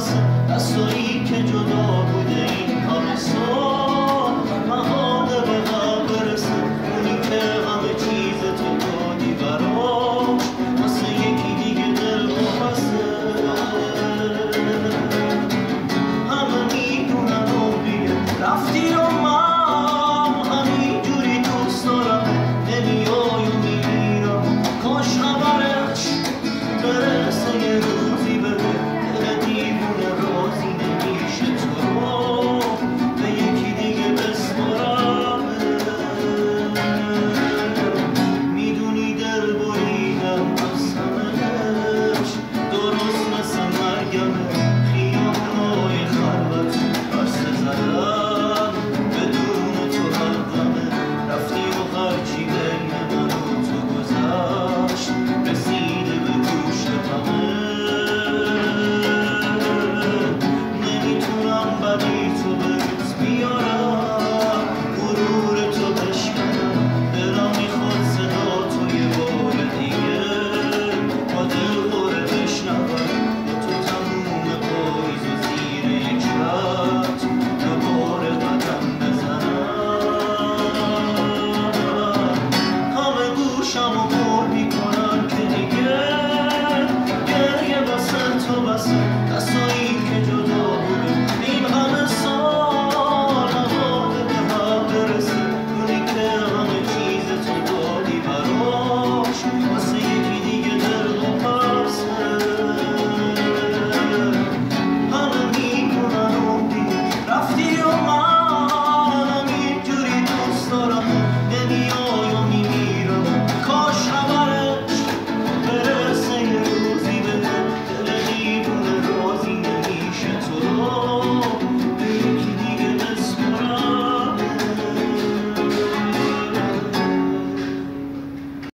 اصلی از تویی که جدا بوده این همه